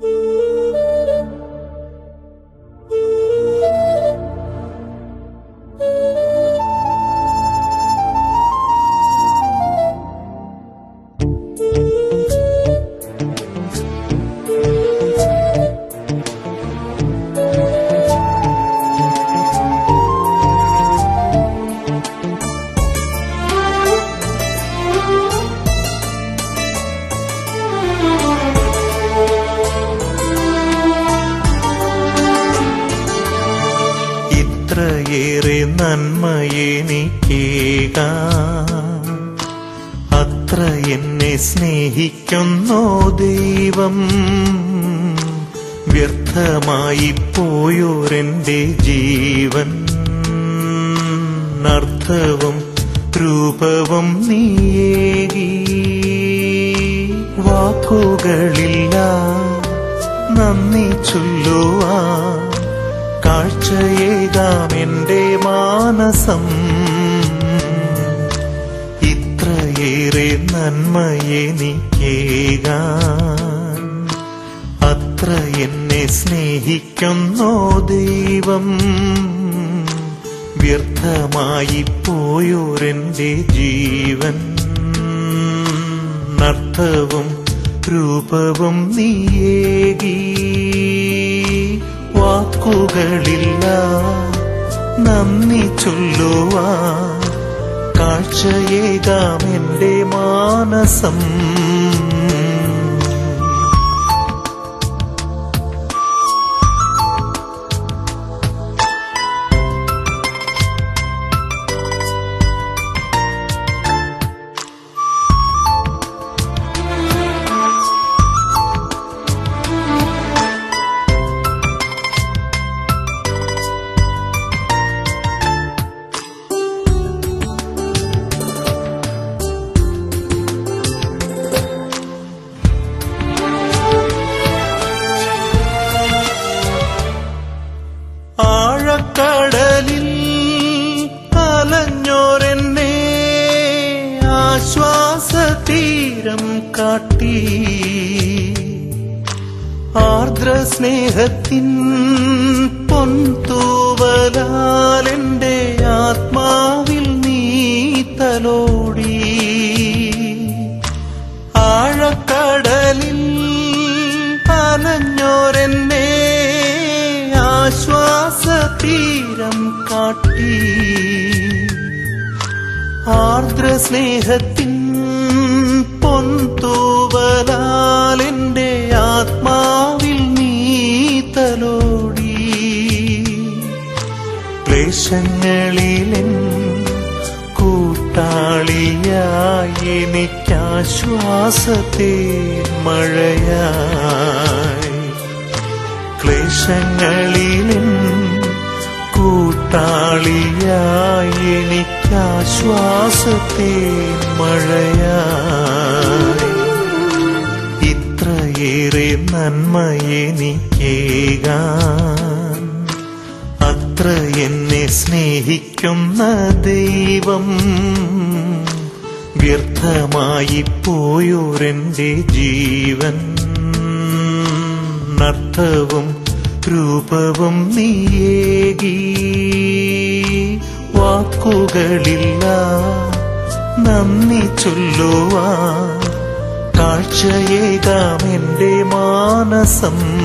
ഇത്രയേറെ എന്നെ സ്നേഹിക്കുന്നോ ദൈവം. വ്യർത്ഥമായി പോയോരെന്റെ ജീവൻ. നർത്തവും രൂപവും നീയേകി വാക്കുകളില്ല നന്ദി ചൊല്ലുവാ. കാഴ്ചയേകാം എന്റെ മാനസം. ആർദ്ര സ്നേഹത്തിൻ പൊൻതൂവലാലെന്റെ ആത്മാവിൽ നീ തലോടി. ആഴക്കടലിൽ ആശ്വാസ തീരം കാട്ടി. ആർദ്ര സ്നേഹത്തിൻ ക്ലേശങ്ങളിലെൻ കൂട്ടാളിയായി എനിക്കാശ്വാസത്തെ മഴയായി. ക്ലേശങ്ങളിലും കൂട്ടാളിയായി എനിക്കാശ്വാസത്തെ മഴയായി. ഇത്രയേറെ നന്മയെനിക്കേകാൻ അത്ര എന്നെ സ്നേഹിക്കുന്ന ദൈവം വ്യർത്ഥമായി പോയോരെന്റെ ജീവൻ. അർത്ഥവും രൂപവും നീയേകി. വാക്കുകളില്ല നന്ദി ചൊല്ലുവാ കാഴ്ചയേകാം എന്റെ മാനസം.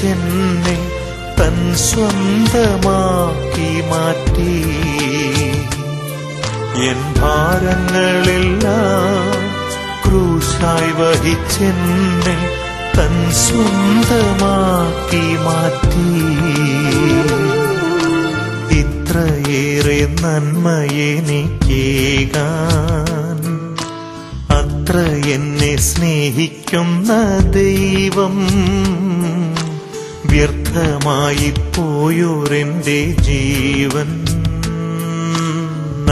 വഹിച്ചെന്നെ തൻ സ്വന്തമാക്കി മാറ്റി. എൻ ഭാരങ്ങളെല്ലാം ക്രൂശായി വഹിച്ചെന്നെ തൻ സ്വന്തമാക്കി മാറ്റി. ഇത്രയേറെ നന്മയെനിക്കേകാൻ അത്ര എന്നെ സ്നേഹിക്കുന്ന ദൈവം വ്യർത്ഥമായി പോയൂറിന്റെ ജീവൻ.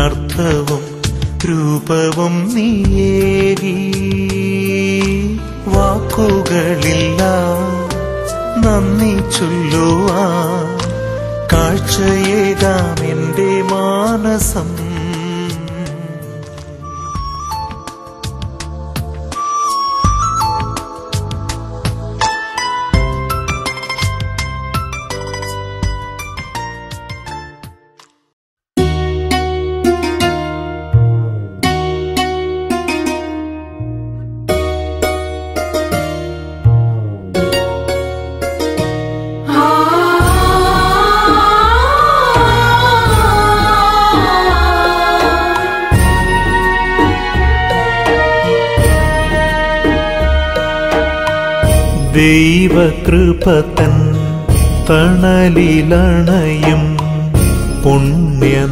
അർത്ഥവും രൂപവും നീയേകി. വാക്കുകളില്ല നന്ദി ചൊല്ലുവാ കാഴ്ചയേകാം എന്റെ മാനസം. ദൈവകൃപതൻ തണലിലണയും പുണ്യനാളുകൾ.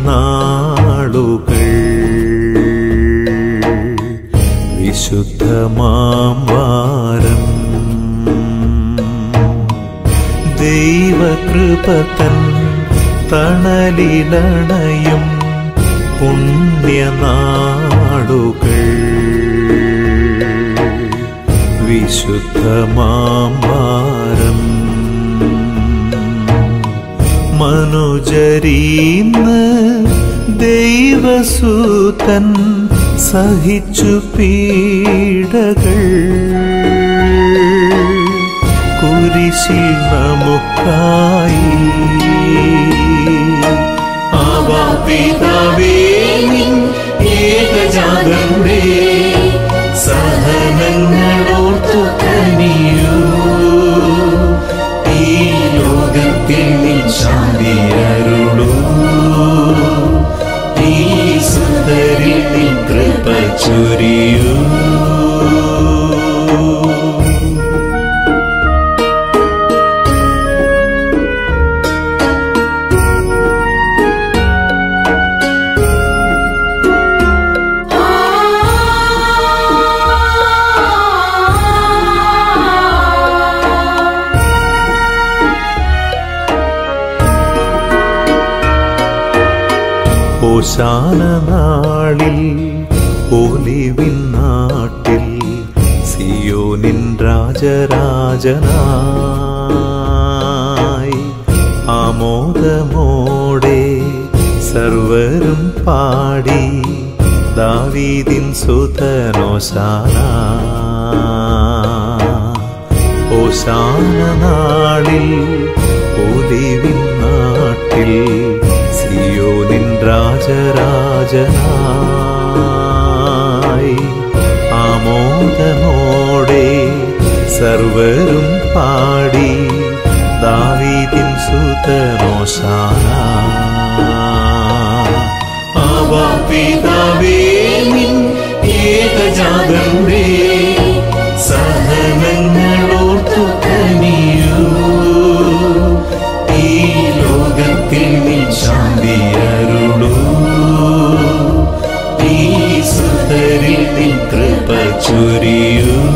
വിശുദ്ധമാം വാരം. ദൈവകൃപതൻ തണലിലണയും പുണ്യനാളുകൾ. വിശുദ്ധമാം മനുജരീന്ന് ദൈവസൂതൻ സഹിച്ചു പീഡകൾ. കുരിശിൽ നമുക്കായി ഏകജാതരുടെ സഹനങ്ങളോർത്തു കനിയൂ. सन्देररु सुन्दरिमि कृप चोरि ആമോദമോടെ സർവരും പാടി ദാവീദിൻ സുതനോശാന. ഓശാന നാളിൽ ഒലിവിൻ നാട്ടിൽ സിയോനിൻ രാജരാജനായി. സർവരും പാടി ദാവീദിൻ സൂത നിൻ ഏകജാതന്റെ സഹനങ്ങളോർത്തു കനിയൂ. ഈ നീ ഈ കൃപ ചൊരിയൂ.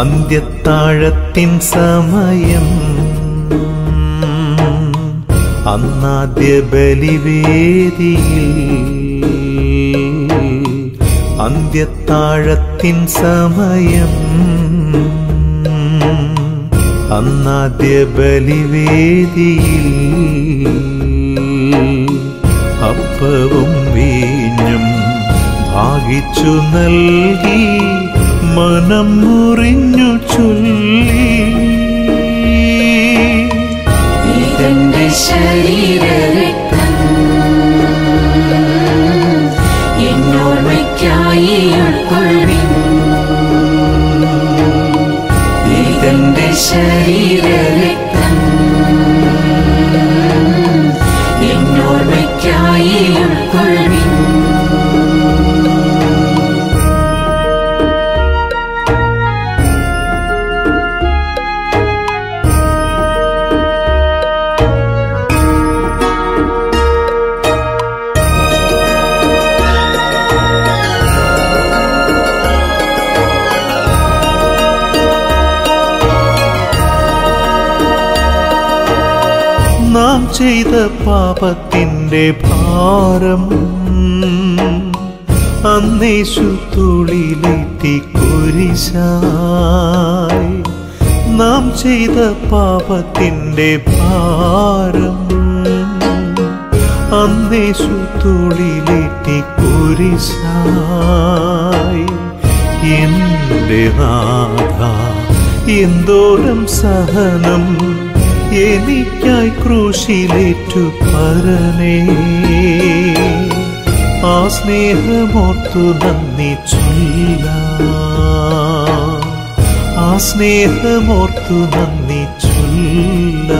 അന്ത്യത്താഴത്തിൻ സമയം. അന്നാദ്യ ബലിവേദിയിൽ അന്ത്യത്താഴത്തിൻ സമയം. അന്നാദ്യ ബലിവേദിയിൽ അപ്പവും വീഞ്ഞും ഭാഗിച്ചു നൽകി. മനം മുറിഞ്ഞു ചൊല്ലി. ഇതെന്റെ ശരീര ശരീരരക്തം. എന്നോർമ്മയ്ക്കായി ചെയ്ത പാപത്തിന്റെ ഭാരം. അന്നേശു തുളിലേറ്റി കുരിശായി. നാം ചെയ്ത പാപത്തിന്റെ ഭാരം. അന്നേശു തുളിലേറ്റി കുരിശായി. എന്റെ നാഥ എന്തോരം സഹനം എനിക്കായി ക്രൂശിലേറ്റു പരനേ ആ സ്നേഹമോർത്തു നന്ദി ചൊല്ല. ആ സ്നേഹമോർത്തു നന്ദി ചൊല്ല.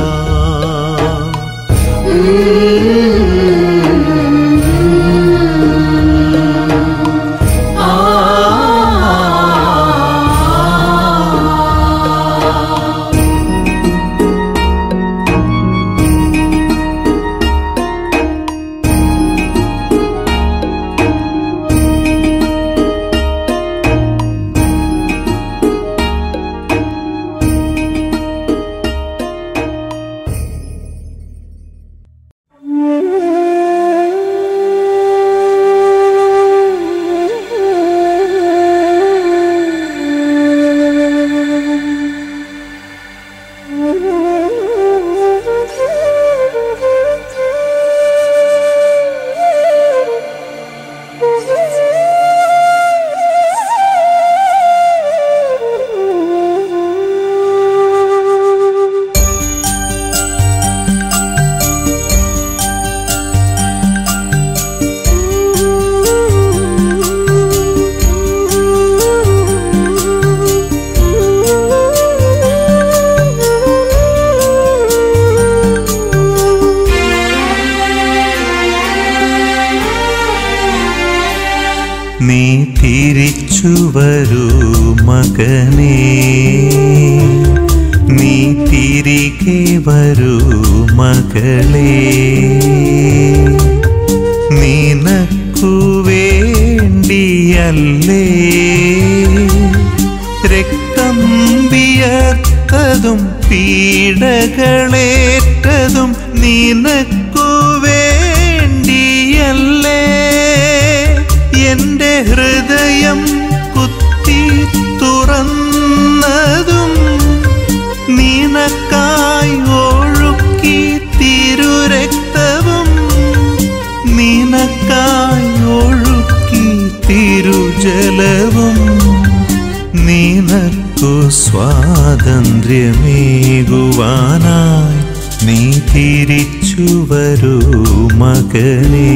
വേണ്ടിയല്ലേ രക്തം വിയർത്തതും പീഡകളേറ്റതും നിനക്കു വേണ്ടിയല്ലേ? എന്റെ ഹൃദയം തിരുജലവും നീനക്കു സ്വാതന്ത്ര്യമേകുവാനായി നീ തിരിച്ചു വരൂ മകനേ.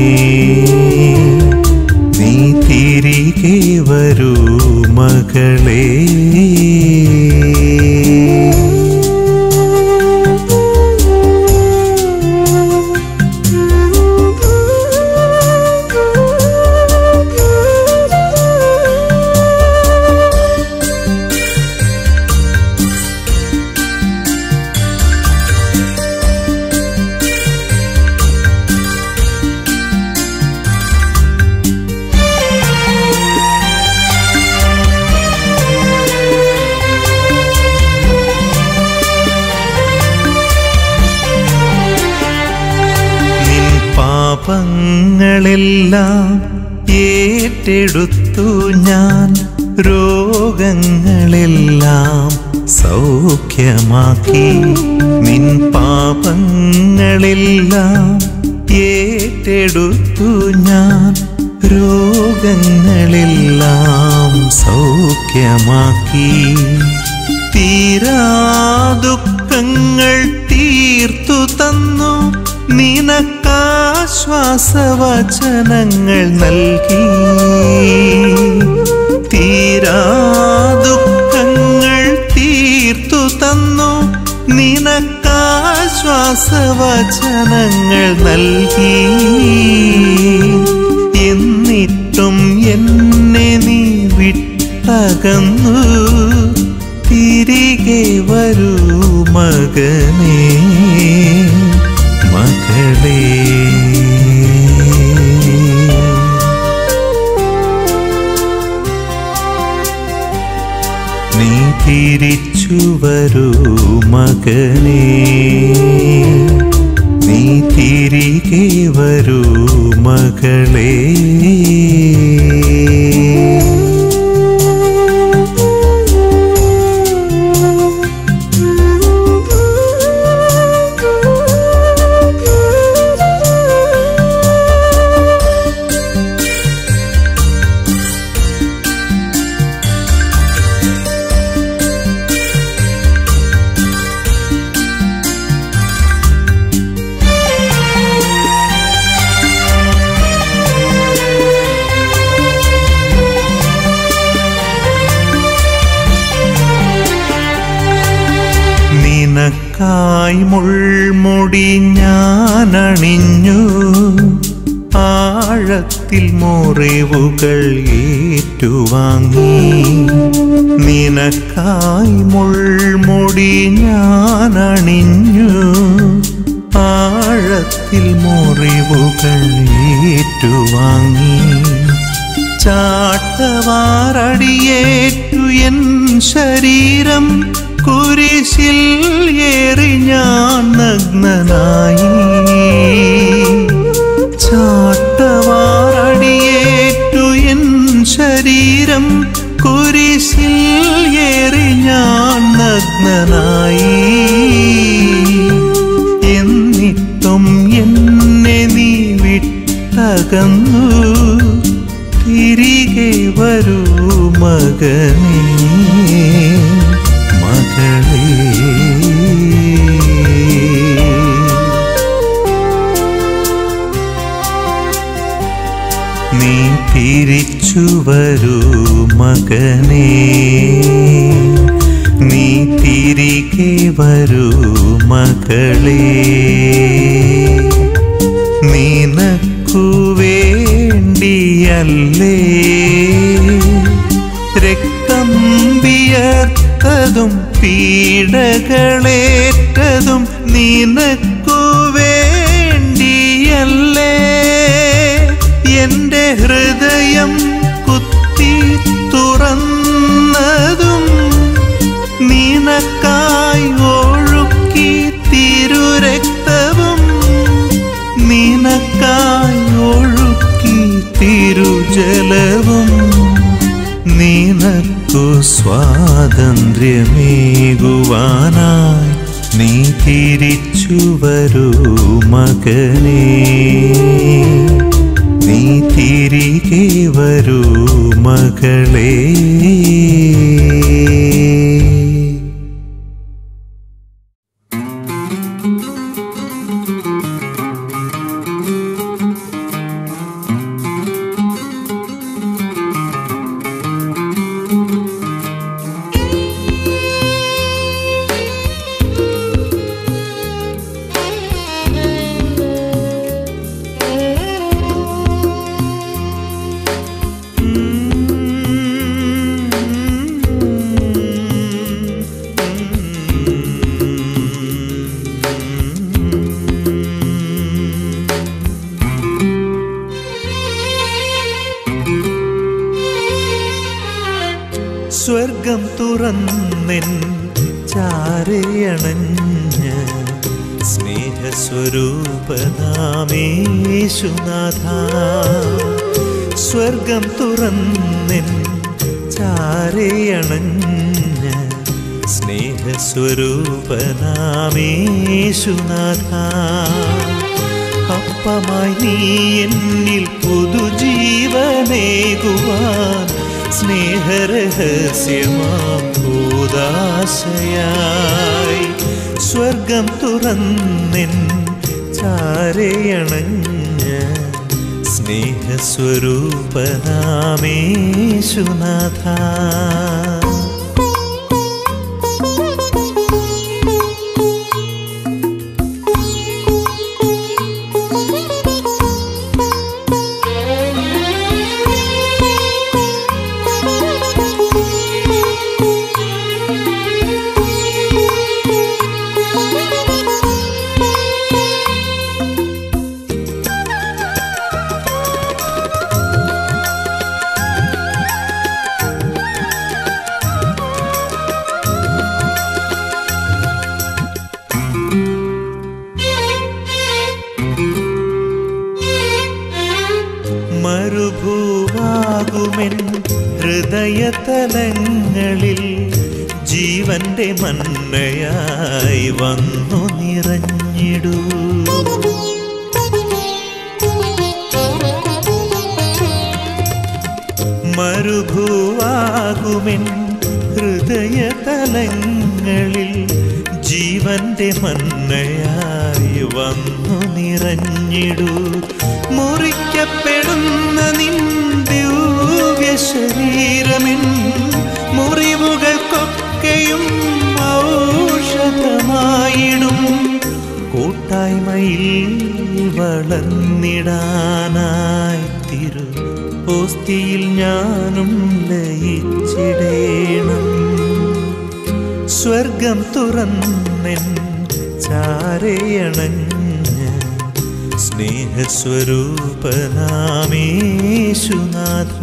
നീ തിരികെ വരൂ മകളേ. ഏറ്റെടുത്തു ഞാൻ രോഗങ്ങളെല്ലാം സൗഖ്യമാക്കി. നിൻ പാപങ്ങളെല്ലാം ഏറ്റെടുത്തു ഞാൻ രോഗങ്ങളെല്ലാം സൗഖ്യമാക്കി. തീരാ ദുഃഖങ്ങൾ തീർത്തു തന്നു. നിനക്കാശ്വാസവചനങ്ങൾ നൽകി. തീരാ ദുഃഖങ്ങൾ തീർത്തു തന്നു. നിനക്കാശ്വാസവചനങ്ങൾ നൽകി. എന്നിട്ടും എന്നെ നീ വിട്ടകന്നു. തിരികെ വരൂ മകനേ. നീ തിരിച്ചു വരൂ മകനേ. നീ തിരികെ വരൂ മകളേ. ആഴത്തിൽ മുറിവുകൾ ഏറ്റുവാങ്ങി. നിനക്കായി മുൾമുടി ഞാനണിഞ്ഞു. ആഴത്തിൽ മുറിവുകൾ ഏറ്റുവാങ്ങി. ചാട്ടവാറടിയേറ്റു എൻ ശരീരം കുരിശിൽ ഏറി ഞാൻ നഗ്നനായി. മകനേ മകളേ. നീ തിരിച്ചു വരൂ മകനേ. നീ തിരികെ വരൂ മകളേ. നിനക്കു വേണ്ടിയല്ലേ വിയർത്തതും പീഡകളേറ്റതും നിനക്കു വേണ്ടിയല്ലേ. എന്റെ ഹൃദയം കുത്തി തുറന്നതും നിനക്കായി ഒഴുക്കി തിരുരക്തവും നിനക്കായി ഒഴുക്കി തിരുജലവും നിനക്കു സ്വാതന്ത്ര്യമേകുവാനായി നീ തിരിച്ചു വരൂ മകനെ. നീ തിരികെ വരൂ മകളേ. സ്വർഗം തുറന്നിൻ ചാരയണഞ്ഞ സ്നേഹസ്വരൂപനാമേശുനാഥ. സ്വർഗം തുറന്നിൻ ചാരയണഞ്ഞ സ്നേഹസ്വരൂപനാമേശുനാഥ. അപ്പമായി നീ എന്നിൽ പുതുജീവനേകുവാൻ സ്നേഹരഹസ്യമാം ഭൂതാശയായി സ്വർഗം തുറന്നിൻ ചാരയണഞ്ഞ സ്നേഹസ്വരൂപനാമേശുനാഥ. ജീവന്റെ മന്നയായി വന്നു നിറഞ്ഞിടൂ. മരുഭൂവാകുമെൻ ഹൃദയതലങ്ങളിൽ ജീവന്റെ മന്നയായി വന്നു നിറഞ്ഞിടൂ. മുറിക്കപ്പെടുന്ന നിൻ ശരീരമിൻ മുറിവുകൾക്കൊക്കെയും ഔഷധമായിടും കൂട്ടായ്മയിൽ വളർന്നിടാനായി തിരു പോസ്തിയിൽ ഞാനും ലയിച്ചിടേണം. സ്വർഗം തുറന്നെൻ ചാരയണഞ്ഞ സ്നേഹസ്വരൂപനാമേശുനാഥ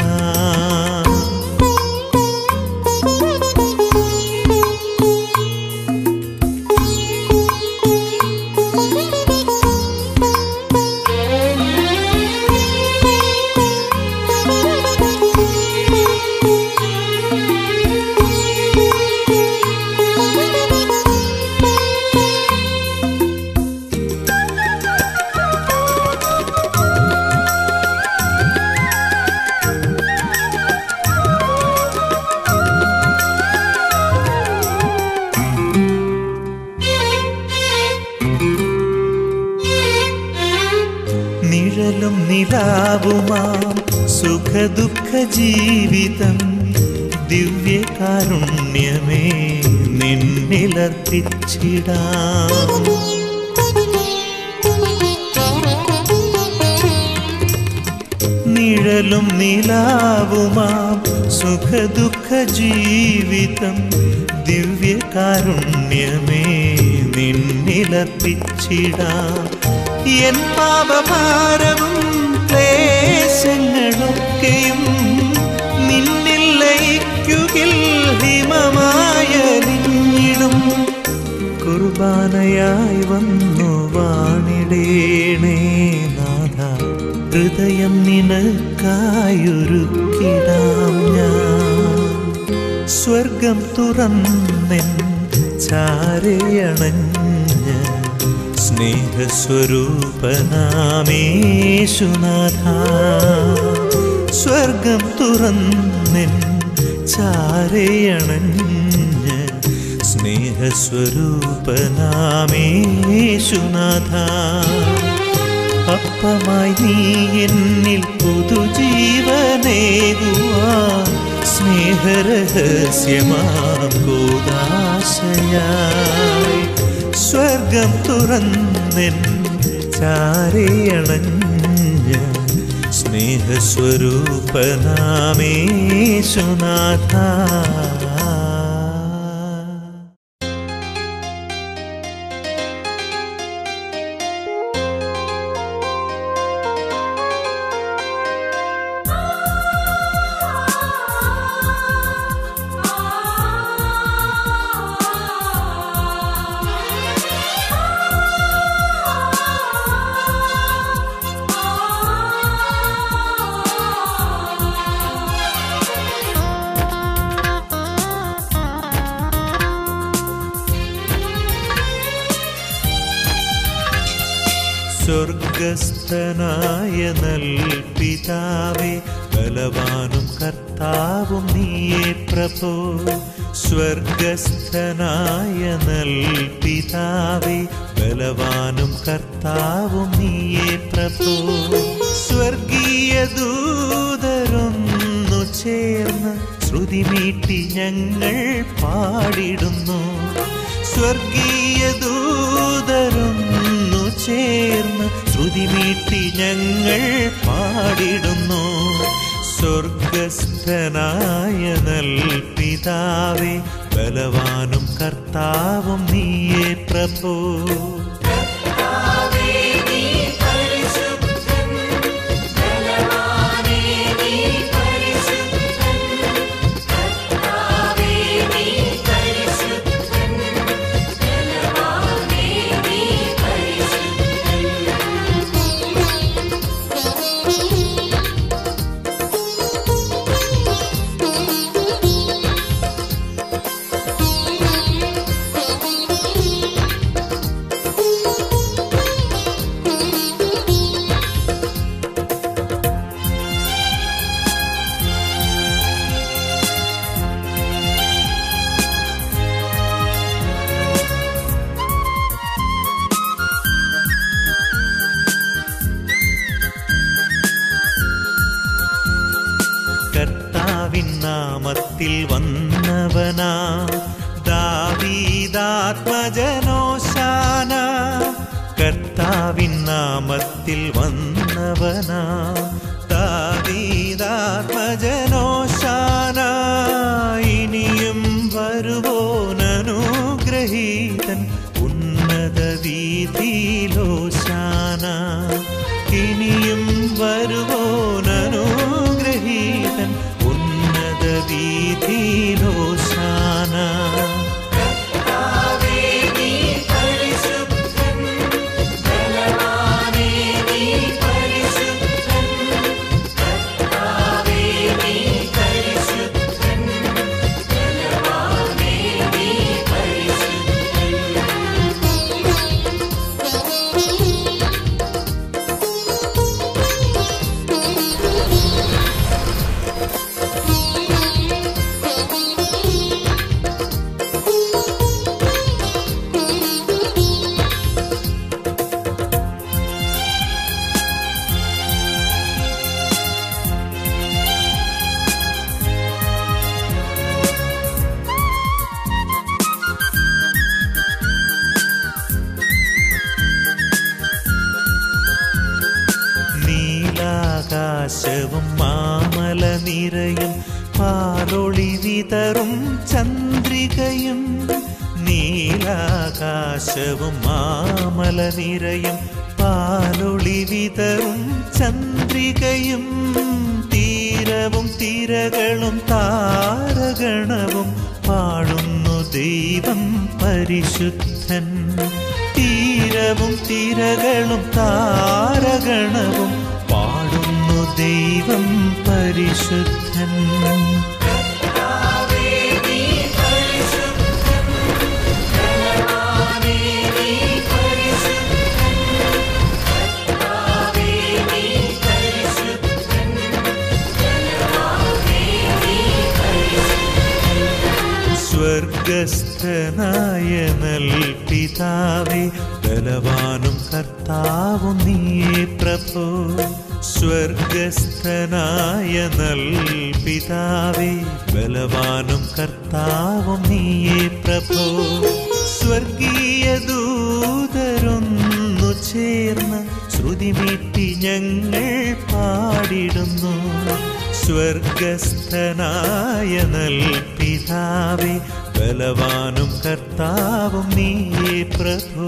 നിന്നിലർപ്പിച്ചിടാം നിഴലും നിലാവുമാം സുഖദുഃഖ ജീവിതം. ദിവ്യ ദിവ്യകാരുണ്യമേ നിന്നിലർപ്പിച്ചിടാം എൻ പാപഭാരവും ക്ലേശങ്ങളൊക്കെയും നിന്നിൽ കുർബാനയായി വന്നു വാണിടേണേ നാഥ. ഹൃദയം നിനക്കായൊരുക്കിടാം ഞാൻ. സ്വർഗം തുറന്നെൻ ചാരയണഞ്ഞ സ്നേഹസ്വരൂപനാമേശുനാഥ. സ്വർഗം തുറന്നെൻ ചാരയണഞ്ഞ സ്നേഹസ്വരൂപനാമേശുനാഥ. അപ്പമായി നീ എന്നിൽ പുതുജീവനേകുവാൻ സ്നേഹരഹസ്യമാം കൂതാശയായി സ്വർഗം തുറന്നെൻ ചാരയണഞ്ഞ സ്നേഹസ്വരൂപനാമേശുനാഥ. സ്വർഗസ്ഥനായ നൽ പിതാവേ ബലവാനും കർത്താവും നീയേ പ്രഭോ. സ്വർഗസ്ഥനായ നൽ പിതാവേ ബലവാനും കർത്താവും നീയേ പ്രഭോ. സ്വർഗീയ ദൂതരൊന്നു ചേർന്ന് ശ്രുതി മീട്ടി ഞങ്ങൾ പാടിടുന്നു. സ്വർഗീയ ദൂതരൊന്നു ചേർന്ന് ശ്രുതി വീട്ടി ഞങ്ങൾ പാടിടുന്നു. സ്വർഗസ്ഥനായ നൽ പിതാവേ ബലവാനും കർത്താവും നീയേ പ്രഭോ. ദൈവം പരിശുദ്ധൻ. തീരവും തിരകളും താരഗണവും പാടുന്നു ദൈവം പരിശുദ്ധൻ. സ്വർഗസ്ഥനായ നൽ പിതാവേ ബലവാനും കർത്താവും നീ പ്രഭോ. സ്വർഗസ്ഥനായ നൽ പിതാവേ ബലവാനും കർത്താവും നീയേ പ്രഭോ. സ്വർഗീയ ദൂതരൊന്നു ചേർന്ന് ശ്രുതിമീട്ടി ഞങ്ങൾ പാടിടുന്നു. സ്വർഗസ്ഥനായ നൽ പിതാവേ ബലവാനും കർത്താവും നീ പ്രഭോ.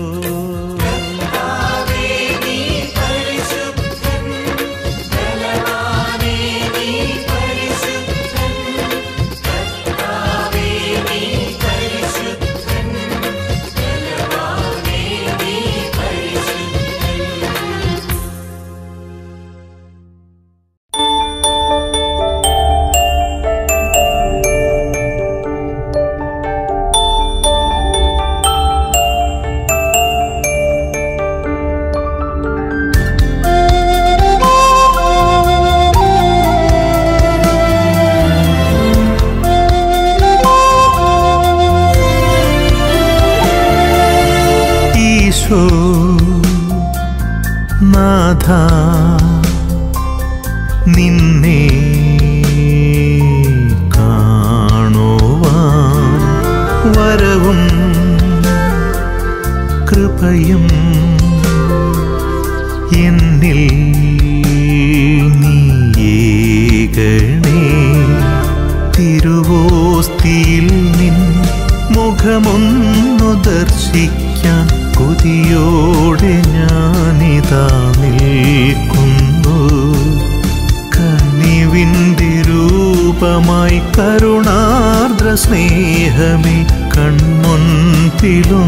സ്നേഹമേ കൺമുൻപിലൊന്നു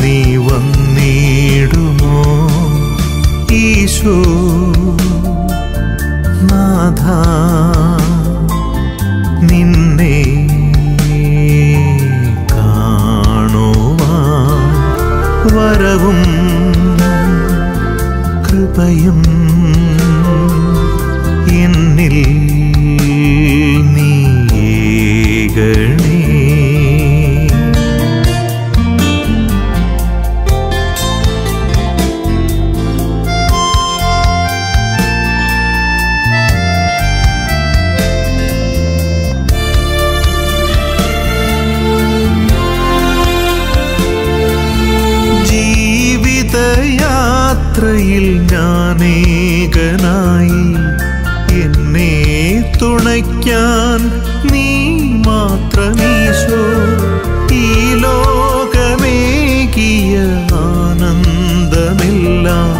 നീ വന്നിടുമോ? ഈശോ നാഥ നിന്നെ കാണുവാൻ വരവും കൃപയും എന്നിൽ നീ ജീവിതയാത്രയിൽ ഞാനേകനായി എന്നെ തുണയ്ക്കാൻ നീ മാത്രമീശോ. ഈ ലോകമേകിയ ആനന്ദമെല്ലാം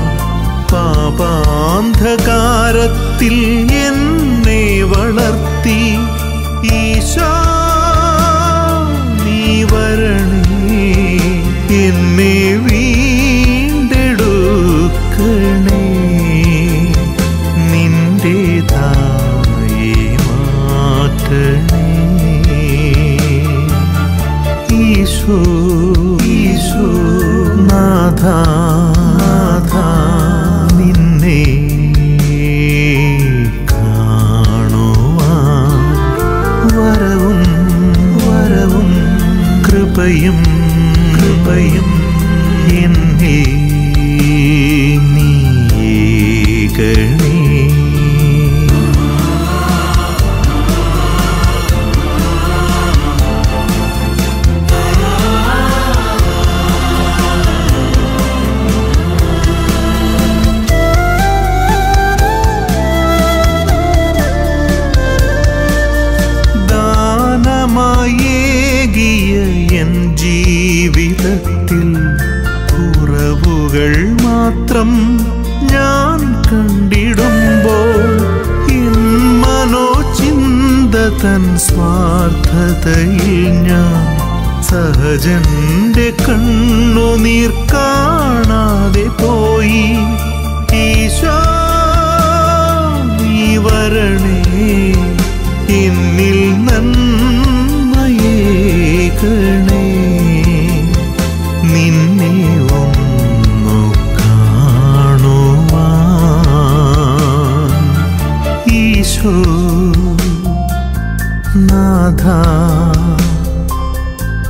പാപാന്ധകാരത്തിൽ എന്നെ വളർത്തി. ഈശോ നീ വരണേ എന്നെ വീണ്ടെടുക്കണേ സഹജന്റെ കണ്ണുനീർ കാണാതെ പോയി. ഈശോ നീ എന്നിൽ നന്മയേകണേ നിന്നെ ഒന്നു കാണുവാൻ. ഈശോ നാഥ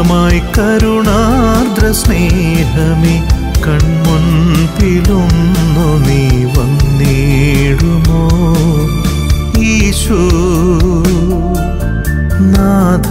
രൂപമായി കരുണാർദ്ര സ്നേഹമേ കൺമുൻപിലൊന്നു നീ വന്നിടുമോ? ഈശോ നാഥ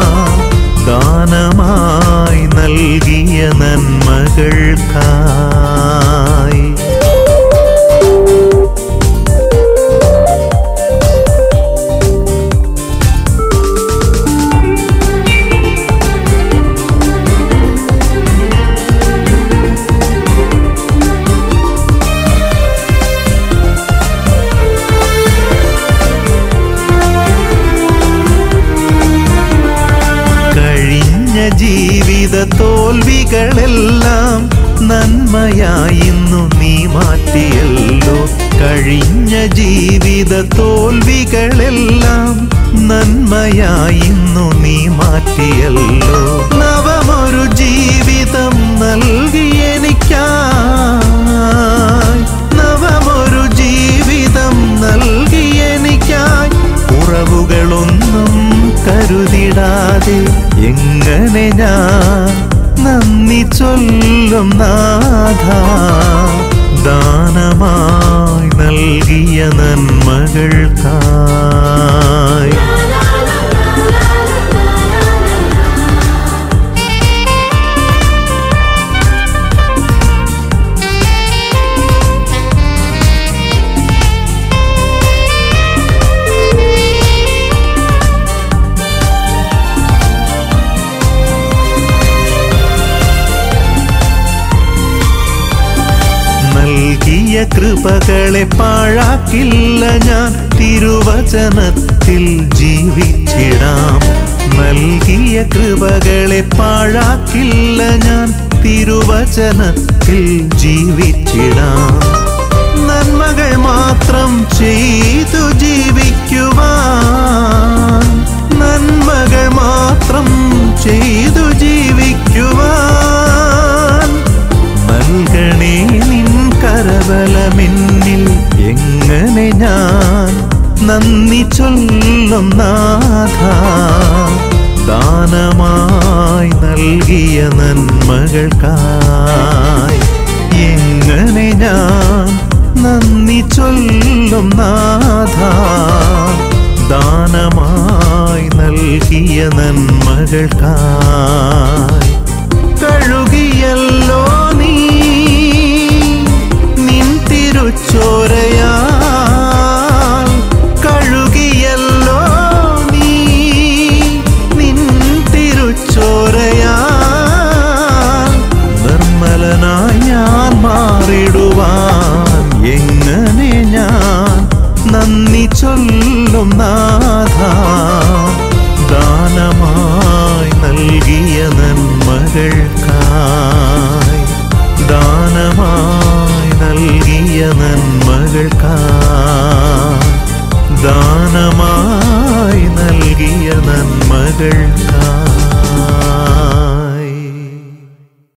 നൽകിയ നന്മകൾക്കായി ജീവിത തോൽവികളെല്ലാം നന്മയായിന്നു നീ മാറ്റിയല്ലോ. നവമൊരു ജീവിതം നൽകി എനിക്ക നവമൊരു ജീവിതം നൽകി എനിക്കായി. ഉറവുകളൊന്നും കരുതിടാതെ എങ്ങനെ ഞാൻ നന്ദി ചൊല്ലും നാഥ. നൽകിയ കൃപകളെ പാഴാക്കില്ല ഞാൻ. തിരുവചനത്തിൽ ജീവിച്ചിടാം. നൽകിയ കൃപകളെ പാഴാക്കില്ല ഞാൻ. തിരുവചനത്തിൽ ജീവിച്ചിടാം. നന്മകൾ മാത്രം ചെയ്തു ജീവിക്കുവാൻ. നന്മകൾ മാത്രം ചെയ്തു നന്ദി ചൊല്ലും നാഥ. ദാനമായി നൽകിയ നന്മകൾക്കായി എങ്ങനെ ഞാൻ നന്ദി ചൊല്ലും നാഥ. ദാനമായി നൽകിയ നന്മകൾക്കായി കഴുകിയല്ലോ നീ നിൻ തിരുച്ചോരയാൽ ചൊല്ലും നാഥ ദാനമായി നൽകിയ നന്മകൾക്കായി. ദാനമായി നൽകിയ നന്മകൾക്കായി. ദാനമായി നൽകിയ നന്മകൾക്കായി.